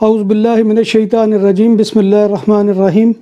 अउज़बिल्लिमिनशैतानरजीम बसमीम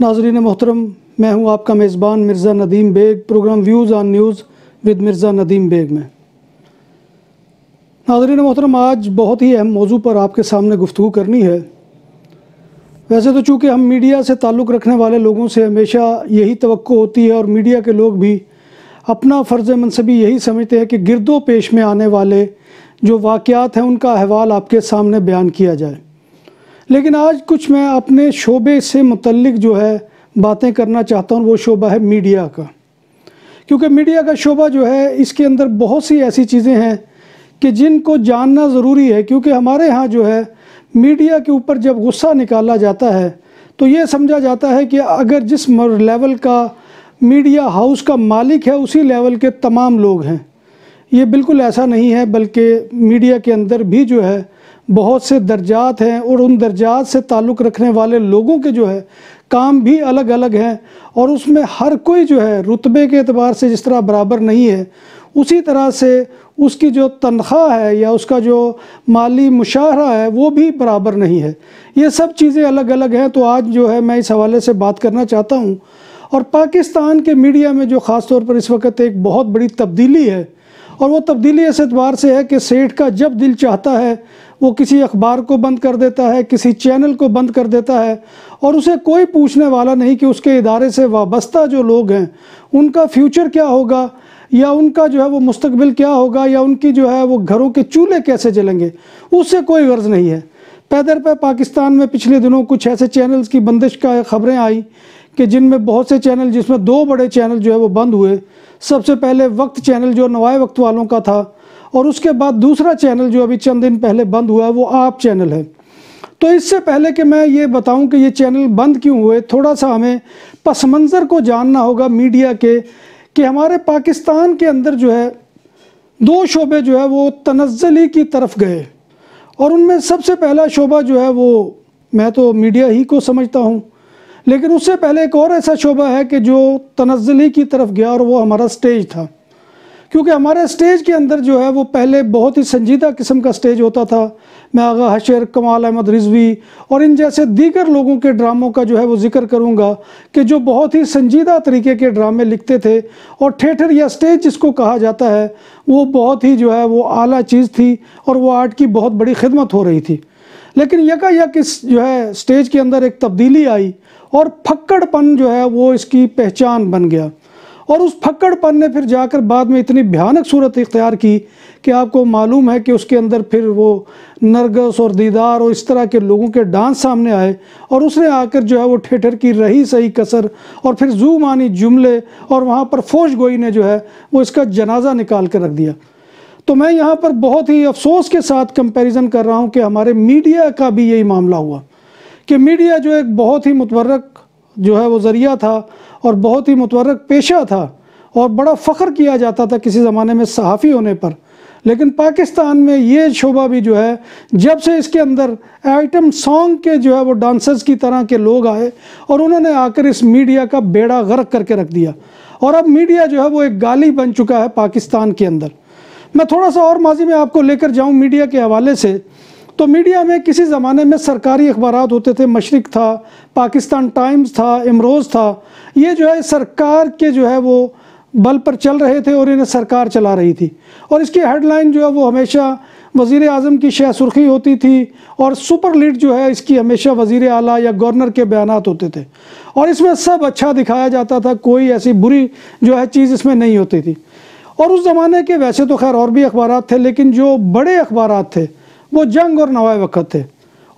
नाजरीन मोहतरम मैं हूँ आपका मेज़बान Mirza Nadeem Baig program views on news with Mirza Nadeem Baig में नाजरीन मोहतरम आज बहुत ही अहम मौजू पर आपके सामने गुफ्तु करनी है वैसे तो चूँकि हम मीडिया से ताल्लुक़ रखने वाले लोगों से हमेशा यही तो होती है और मीडिया के लोग भी अपना फ़र्ज़ मनसबी यही समझते हैं कि गिरदो पेश में आने वाले जो वाक़ात हैं, उनका अहवाल आपके सामने बयान किया जाए। लेकिन आज कुछ मैं अपने शोबे से मुतलक जो है, बातें करना चाहता हूँ, वो शोबा है मीडिया का। क्योंकि मीडिया का शोबा जो है, इसके अंदर बहुत सी ऐसी चीज़ें हैं कि जिनको जानना ज़रूरी है, क्योंकि हमारे यहाँ जो है, मीडिया के ऊपर जब गुस्सा निकाला जाता है तो ये समझा जाता है कि अगर जिस लेवल का मीडिया हाउस का मालिक है, उसी लेवल के तमाम लोग हैं। ये बिल्कुल ऐसा नहीं है, बल्कि मीडिया के अंदर भी जो है, बहुत से दर्जात हैं और उन दर्जात से ताल्लुक़ रखने वाले लोगों के जो है, काम भी अलग अलग हैं और उसमें हर कोई जो है, रुतबे के अतबार से जिस तरह बराबर नहीं है, उसी तरह से उसकी जो तनख्वाह है या उसका जो माली मुशाहरा है, वो भी बराबर नहीं है। ये सब चीज़ें अलग अलग हैं तो आज जो है, मैं इस हवाले से बात करना चाहता हूँ। और पाकिस्तान के मीडिया में जो ख़ास तौर पर इस वक्त एक बहुत बड़ी तब्दीली है और वो तब्दीली इस एतबार से है कि सेठ का जब दिल चाहता है, वो किसी अखबार को बंद कर देता है, किसी चैनल को बंद कर देता है और उसे कोई पूछने वाला नहीं कि उसके इदारे से वाबस्ता जो लोग हैं, उनका फ्यूचर क्या होगा, या उनका जो है वो मुस्तबिल क्या होगा, या उनकी जो है वो घरों के चूल्हे कैसे जलेंगे, उससे कोई गर्ज नहीं है। पैदर पे पाकिस्तान में पिछले दिनों कुछ ऐसे चैनल्स की बंदिश का खबरें आई कि जिनमें बहुत से चैनल जिसमें दो बड़े चैनल जो है वो बंद हुए। सबसे पहले वक्त चैनल जो नवाए वक्त वालों का था और उसके बाद दूसरा चैनल जो अभी चंद दिन पहले बंद हुआ वो आप चैनल है। तो इससे पहले कि मैं ये बताऊँ कि ये चैनल बंद क्यों हुए, थोड़ा सा हमें पस मंज़र को जानना होगा मीडिया के कि हमारे पाकिस्तान के अंदर जो है, दो शोबे जो है वो तनज़ली की तरफ़ गए। और उनमें सबसे पहला शोबा जो है वो मैं तो मीडिया ही को समझता हूँ। लेकिन उससे पहले एक और ऐसा शोबा है कि जो तनज़ली की तरफ़ गया और वो हमारा स्टेज था। क्योंकि हमारे स्टेज के अंदर जो है वो पहले बहुत ही संजीदा किस्म का स्टेज होता था। मैं आगा हशर, कमाल अहमद रिजवी और इन जैसे दीगर लोगों के ड्रामों का जो है वो ज़िक्र करूँगा कि जो बहुत ही संजीदा तरीके के ड्रामे लिखते थे और थिएटर या स्टेज जिसको कहा जाता है, वो बहुत ही जो है वो आला चीज़ थी और वो आर्ट की बहुत बड़ी खिदमत हो रही थी। लेकिन यकायक इस जो है स्टेज के अंदर एक तब्दीली आई और फक्कड़पन जो है वो इसकी पहचान बन गया। और उस फक्कड़पन ने फिर जाकर बाद में इतनी भयानक सूरत इख्तियार की कि आपको मालूम है कि उसके अंदर फिर वो नरगस और दीदार और इस तरह के लोगों के डांस सामने आए और उसने आकर जो है वो ठेठर की रही सही कसर और फिर जू मानी जुमले और वहाँ पर फोश गोई ने जो है वो इसका जनाजा निकाल कर रख दिया। तो मैं यहाँ पर बहुत ही अफसोस के साथ कंपैरिजन कर रहा हूँ कि हमारे मीडिया का भी यही मामला हुआ कि मीडिया जो एक बहुत ही मुतवरक जो है वो ज़रिया था और बहुत ही मुतवरक पेशा था और बड़ा फ़ख्र किया जाता था किसी ज़माने में सहाफ़ी होने पर। लेकिन पाकिस्तान में ये शोबा भी जो है, जब से इसके अंदर आइटम सॉन्ग के जो है, वो डांसर्स की तरह के लोग आए और उन्होंने आकर इस मीडिया का बेड़ा गर्क करके रख दिया। और अब मीडिया जो है, वो एक गाली बन चुका है पाकिस्तान के अंदर। मैं थोड़ा सा और माजी में आपको लेकर जाऊँ मीडिया के हवाले से तो मीडिया में किसी ज़माने में सरकारी अखबार होते थे, मशरक था, पाकिस्तान टाइम्स था, इमरोज़ था, ये जो है सरकार के जो है वो बल पर चल रहे थे और इन्हें सरकार चला रही थी। और इसकी हेडलाइन जो है वो हमेशा वज़ी अजम की शह सुर्खी होती थी और सुपर लीड जो है इसकी हमेशा वज़ी अला या गवर्नर के बयान होते थे। और इसमें सब अच्छा दिखाया जाता था, कोई ऐसी बुरी जो है चीज़ इसमें नहीं होती थी। और उस ज़माने के वैसे तो खैर और भी अखबार थे, लेकिन जो बड़े अखबार थे वो जंग और नवाए वक़्त थे।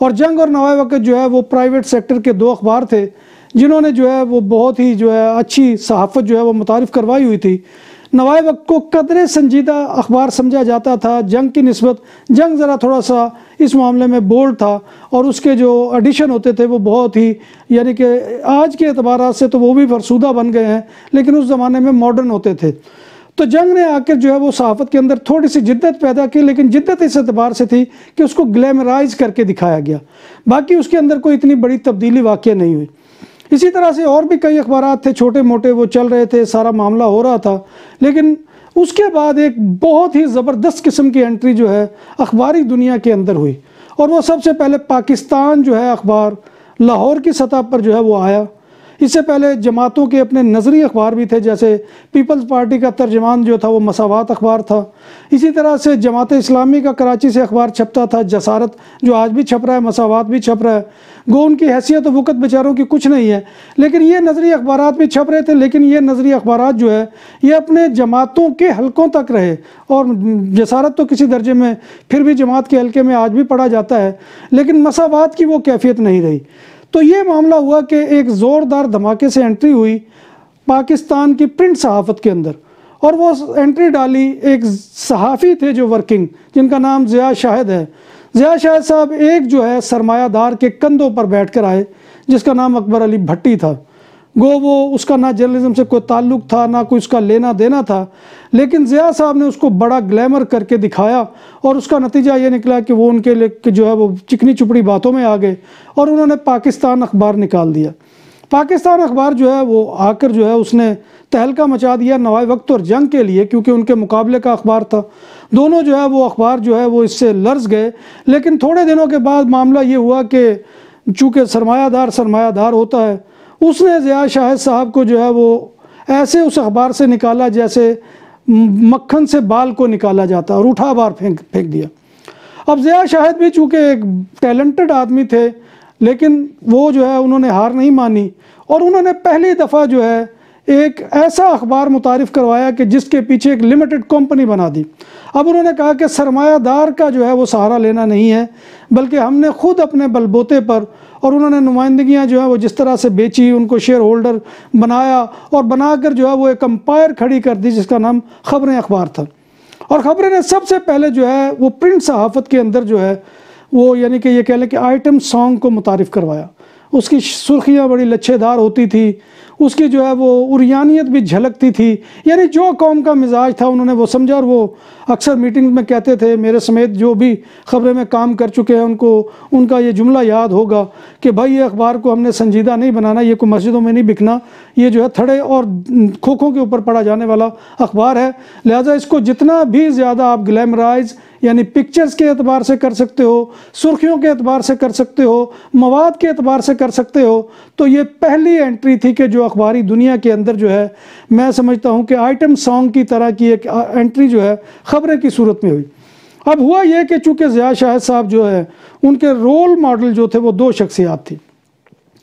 और जंग और नवाए वक़्त जो है वो प्राइवेट सेक्टर के दो अखबार थे, जिन्होंने जो है वो बहुत ही जो है अच्छी सहाफ़त जो है वो मुतारफ़ करवाई हुई थी। नवाए वक्त को कदरे संजीदा अखबार समझा जाता था, जंग की नस्बत, जंग ज़रा थोड़ा सा इस मामले में बोल्ड था, और उसके जो एडिशन होते थे वो बहुत ही, यानी कि आज के अतबार से तो वो भी फरसूदा बन गए हैं, लेकिन उस ज़माने में मॉडर्न होते थे। तो जंग ने आकर जो है वो सहाफ़त के अंदर थोड़ी सी जिद्दत पैदा की, लेकिन जिद्दत इस एतबार से थी कि उसको ग्लैमराइज करके दिखाया गया। बाकी उसके अंदर कोई इतनी बड़ी तब्दीली वाक़ नहीं हुई। इसी तरह से और भी कई अखबार थे छोटे मोटे वो चल रहे थे, सारा मामला हो रहा था। लेकिन उसके बाद एक बहुत ही ज़बरदस्त किस्म की एंट्री जो है, अखबारी दुनिया के अंदर हुई। और वो सबसे पहले पाकिस्तान जो है अखबार लाहौर की सतह पर जो है वो आया। इससे पहले जमातों के अपने नजरी अखबार भी थे, जैसे पीपल्स पार्टी का तर्जमान जो था वो मसावत अखबार था। इसी तरह से जमात इस्लामी का कराची से अखबार छपता था, जसारत जो आज भी छप रहा है, मसावत भी छप रहा है। गो, उनकी हैसियत वक़्त बेचारों की कुछ नहीं है। लेकिन ये नजरी अखबार भी छप रहे थे, लेकिन ये नजरी अखबार जो है, ये अपने जमातों के हलकों तक रहे। और जसारत तो किसी दर्जे में फिर भी जमात के हल्के में आज भी पढ़ा जाता है, लेकिन मसावत की वो कैफियत नहीं रही। तो ये मामला हुआ कि एक ज़ोरदार धमाके से एंट्री हुई पाकिस्तान की प्रिंट सहाफ़त के अंदर। और वो एंट्री डाली एक सहाफ़ी थे जो वर्किंग जिनका नाम ज़िया शाहिद है। ज़िया शाहिद साहब एक जो है सरमायादार के कंधों पर बैठ कर आए, जिसका नाम अकबर अली भट्टी था। गो, वो उसका ना जर्नलिज्म से कोई ताल्लुक था, ना कोई उसका लेना देना था। लेकिन ज़िया साहब ने उसको बड़ा ग्लैमर करके दिखाया और उसका नतीजा ये निकला कि वो उनके लिए जो है वो चिकनी चुपड़ी बातों में आ गए और उन्होंने पाकिस्तान अखबार निकाल दिया। पाकिस्तान अखबार जो है वो आकर जो है उसने तहलका मचा दिया नवाए वक्त और जंग के लिए, क्योंकि उनके मुकाबले का अखबार था। दोनों जो है वो अखबार जो है वो इससे लर्ज गए, लेकिन थोड़े दिनों के बाद मामला ये हुआ कि चूँकि सरमायादार सरमायादार होता है उसने ज़िया शाहिद साहब को जो है वो ऐसे उस अखबार से निकाला जैसे मक्खन से बाल को निकाला जाता और उठा बार फेंक फेंक दिया। अब ज़िया शाहिद भी चूँकि एक टैलेंटेड आदमी थे, लेकिन वो जो है उन्होंने हार नहीं मानी और उन्होंने पहली दफ़ा जो है एक ऐसा अखबार मुतारफ़ करवाया कि जिसके पीछे एक लिमिटेड कंपनी बना दी। अब उन्होंने कहा कि सरमायादार का जो है वो सहारा लेना नहीं है, बल्कि हमने ख़ुद अपने बलबोते पर और उन्होंने नुमाइंदगियाँ जो है वो जिस तरह से बेची, उनको शेयर होल्डर बनाया और बनाकर जो है वो एक अम्पायर खड़ी कर दी, जिसका नाम ख़बरें अखबार था। और ख़बरें ने सबसे पहले जो है वो प्रिंट सहाफ़त के अंदर जो है वो यानी कि ये कह लें कि आइटम सॉन्ग को मुतारफ़ करवाया। उसकी सुर्खियाँ बड़ी लच्छेदार होती थी। उसकी जो है वो उरियानियत भी झलकती थी। यानी जो कौम का मिजाज था उन्होंने वो समझा और वो अक्सर मीटिंग में कहते थे, मेरे समेत जो भी ख़बरें में काम कर चुके हैं उनको, उनका ये जुमला याद होगा कि भाई ये अखबार को हमने संजीदा नहीं बनाना, ये को मस्जिदों में नहीं बिकना, ये जो है थड़े और खोखों के ऊपर पढ़ा जाने वाला अखबार है। लिहाजा इसको जितना भी ज़्यादा आप ग्लैमराइज यानी पिक्चर्स के अतबार से कर सकते हो, सुर्खियों के अतबार से कर सकते हो, मवाद के अतबार से कर सकते हो तो ये पहली एंट्री थी कि जो अखबारी दुनिया के अंदर जो है, मैं समझता हूँ कि आइटम सॉन्ग की तरह की एक एंट्री जो है, ख़बरें की सूरत में हुई। अब हुआ यह कि चूँकि ज़िया शाहिद साहब जो है, उनके रोल मॉडल जो थे, वो दो शख्सियात थी।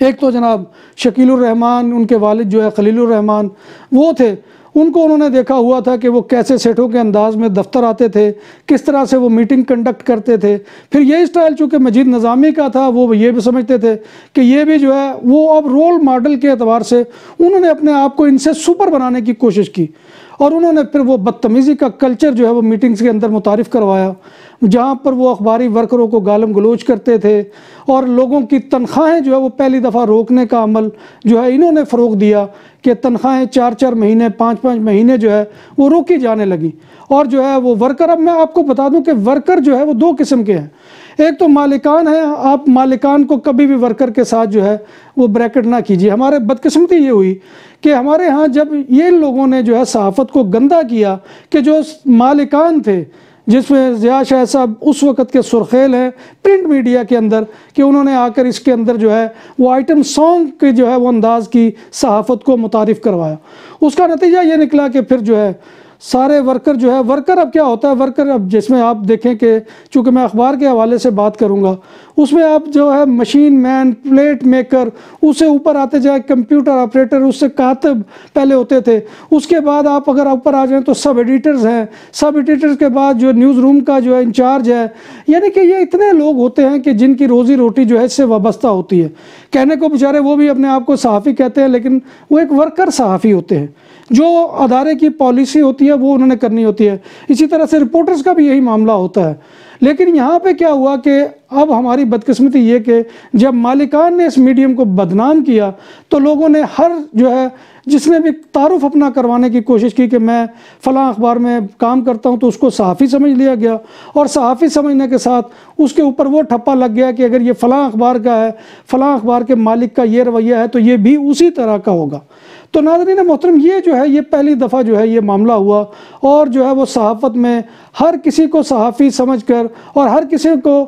एक तो जनाब शकीलुररहमान उनके वालिद जो है खलीलुररहमान वो थे। उनको उन्होंने देखा हुआ था कि वो कैसे सेठों के अंदाज में दफ्तर आते थे, किस तरह से वो मीटिंग कंडक्ट करते थे। फिर ये स्टाइल चूँकि मजीद नज़ामी का था, वो ये भी समझते थे कि ये भी जो है, वो अब रोल मॉडल के अतबार से उन्होंने अपने आप को इनसे सुपर बनाने की कोशिश की। और उन्होंने फिर वो बदतमीज़ी का कल्चर जो है वो मीटिंग्स के अंदर मुतारफ़ करवाया, जहाँ पर वो अखबारी वर्करों को गालम गलोच करते थे और लोगों की तनख्वाहें जो है वो पहली दफ़ा रोकने का अमल जो है इन्होंने फ़रोग दिया कि तनख्वाहें चार चार महीने, पाँच पाँच महीने जो है वो रोकी जाने लगी। और जो है वो वर्कर, अब मैं आपको बता दूँ कि वर्कर जो है वो दो किस्म के हैं। एक तो मालिकान है, आप मालिकान को कभी भी वर्कर के साथ जो है वो ब्रैकेट ना कीजिए। हमारे बदकिस्मती ये हुई कि हमारे यहाँ जब ये लोगों ने जो है सहाफ़त को गंदा किया कि जो मालिकान थे, जिसमें ज़िया शाह साहब उस वक़्त के सुरखेल हैं, प्रिंट मीडिया के अंदर कि उन्होंने आकर इसके अंदर जो है वो आइटम सॉन्ग के जो है वो अंदाज़ की सहाफ़त को मुतारफ़ करवाया। उसका नतीजा ये निकला कि फिर जो है सारे वर्कर जो है वर्कर अब क्या होता है? वर्कर अब जिसमें आप देखें कि चूँकि मैं अखबार के हवाले से बात करूँगा, उसमें आप जो है मशीन मैन प्लेट मेकर उससे ऊपर आते जाए कंप्यूटर ऑपरेटर उससे कातब पहले होते थे। उसके बाद आप अगर ऊपर आ जाएँ तो सब एडिटर्स हैं। सब एडिटर्स के बाद जो न्यूज़ रूम का जो है इंचार्ज है। यानी कि ये इतने लोग होते हैं कि जिनकी रोज़ी रोटी जो है, इससे वाबस्ता होती है। कहने को बेचारे वो भी अपने आप को सहाफ़ी कहते हैं, लेकिन वो एक वर्कर सहाफ़ी होते हैं। जो अदारे की पॉलिसी होती है वो उन्होंने करनी होती है। इसी तरह से रिपोर्टर्स का भी यही मामला होता है। लेकिन यहाँ पे क्या हुआ कि अब हमारी बदकिस्मती ये कि जब मालिकान ने इस मीडियम को बदनाम किया तो लोगों ने हर जो है, जिसने भी तारुफ अपना करवाने की कोशिश की कि मैं फ़लाँ अखबार में काम करता हूँ तो उसको सहाफ़ी समझ लिया गया। और सहाफ़ी समझने के साथ उसके ऊपर वो ठप्पा लग गया कि अगर ये फ़लाँ अखबार का है, फ़लाँ अखबार के मालिक का ये रवैया है तो ये भी उसी तरह का होगा। तो नाजरीन मोहतरम, ये जो है, ये पहली दफ़ा जो है, ये मामला हुआ। और जो है, वो सहाफ़त में हर किसी को सहाफ़ी समझ कर और हर किसी को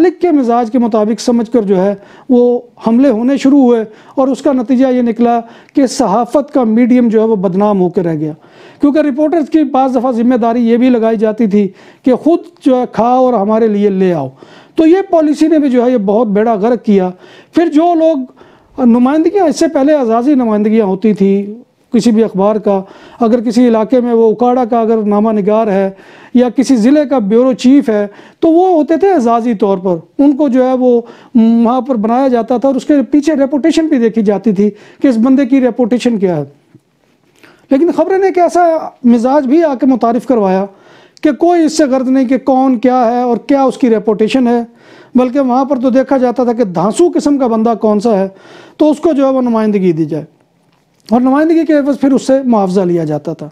मालिक के मिजाज के मुताबिक समझ कर जो है वो हमले होने शुरू हुए और उसका नतीजा ये निकला कि सहाफ़त का मीडियम जो है वो बदनाम होकर रह गया। क्योंकि रिपोर्टर्स की बाज़ दफ़ा ज़िम्मेदारी ये भी लगाई जाती थी कि ख़ुद जो है खाओ और हमारे लिए ले आओ। तो ये पॉलिसी ने भी जो है ये बहुत बेड़ा गर्क किया। फिर जो लोग नुमाइंदगियाँ, इससे पहले आज़ादी नुमाइंदगियाँ होती थी किसी भी अखबार का, अगर किसी इलाके में वो उकाड़ा का अगर नामा निगार है, या किसी ज़िले का ब्यूरो चीफ़ है तो वो होते थे एजाज़ी तौर पर। उनको जो है वो वहाँ पर बनाया जाता था और उसके पीछे रेपोटेशन भी देखी जाती थी कि इस बंदे की रेपोटेशन क्या है। लेकिन ख़बरें ने एक ऐसा मिजाज भी आके मुतारफ़ करवाया कि कोई इससे गर्द नहीं कि कौन क्या है और क्या उसकी रेपोटेशन है, बल्कि वहाँ पर तो देखा जाता था कि धांसू किस्म का बंदा कौन सा है तो उसको जो है वो नुमाइंदगी दी जाए। और नुमाइंदगी के एवज फिर उससे मुआवजा लिया जाता था।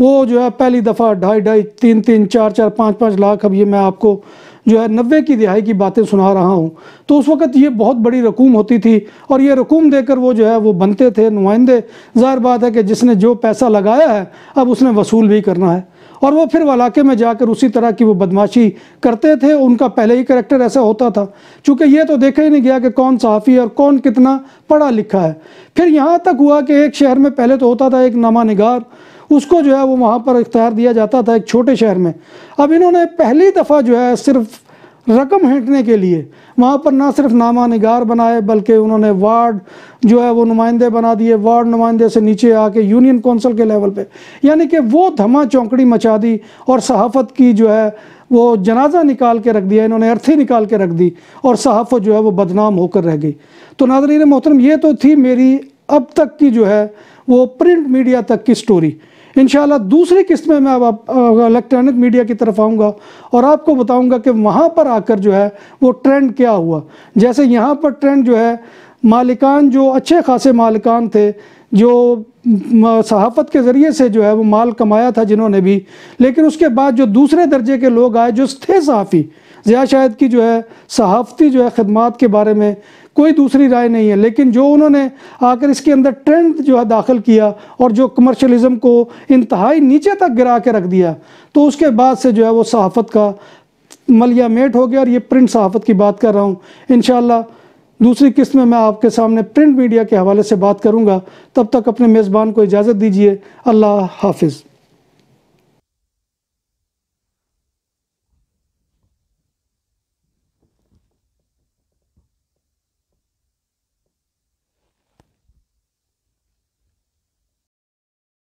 वो जो है पहली दफ़ा ढाई ढाई, तीन तीन, चार चार, पाँच पाँच लाख, अब ये मैं आपको जो है नब्बे की दिहाई की बातें सुना रहा हूँ। तो उस वक़्त ये बहुत बड़ी रकूम होती थी और ये रकूम देकर वो जो है वो बनते थे नुमाइंदे। ज़ाहिर बात है कि जिसने जो पैसा लगाया है, अब उसने वसूल भी करना है। और वो फिर इलाके में जाकर उसी तरह की वो बदमाशी करते थे। उनका पहले ही करेक्टर ऐसा होता था। चूँकि ये तो देखा ही नहीं गया कि कौन सहाफ़ी और कौन कितना पढ़ा लिखा है। फिर यहाँ तक हुआ कि एक शहर में पहले तो होता था एक नामा निगार उसको जो है वो वहाँ पर इख्तियार दिया जाता था एक छोटे शहर में। अब इन्होंने पहली दफ़ा जो है सिर्फ़ रकम हेंटने के लिए। वहाँ पर ना सिर्फ़ नामा निगार बनाए, बल्कि उन्होंने वार्ड जो है वो नुमाइंदे बना दिए। वार्ड नुमाइंदे से नीचे आके यूनियन कौंसिल के लेवल पे। यानी कि वो धमा चौंकड़ी मचा दी और सहाफ़त की जो है वो जनाजा निकाल के रख दिया, इन्होंने अर्थी निकाल के रख दी और सहाफ़त जो है वो बदनाम होकर रह गई। तो नाजरीन मोहतरम ये तो थी मेरी अब तक की जो है वो प्रिंट मीडिया तक की स्टोरी। इन दूसरी किस्त में मैं अब इलेक्ट्रॉनिक मीडिया की तरफ़ आऊँगा और आपको बताऊँगा कि वहाँ पर आकर जो है वो ट्रेंड क्या हुआ। जैसे यहाँ पर ट्रेंड जो है, मालिकान जो अच्छे खासे मालिकान थे, जो सहाफ़त के ज़रिए से जो है वो माल कमाया था जिन्होंने भी, लेकिन उसके बाद जो दूसरे दर्जे के लोग आए जो थे सहाफ़ी, ज़िया शायद की जो है सहाफ़ती जो है ख़दमात के बारे में कोई दूसरी राय नहीं है। लेकिन जो उन्होंने आकर इसके अंदर ट्रेंड जो है दाखिल किया और जो कमर्शलिज़म को इंतहाई नीचे तक गिरा के रख दिया तो उसके बाद से जो है वो सहाफ़त का मलिया मेट हो गया। और ये प्रिंट सहाफ़त की बात कर रहा हूँ। इन दूसरी किस्त में मैं आपके सामने प्रिंट मीडिया के हवाले से बात करूँगा। तब तक अपने मेज़बान को इजाज़त दीजिए। अल्लाह हाफिज़।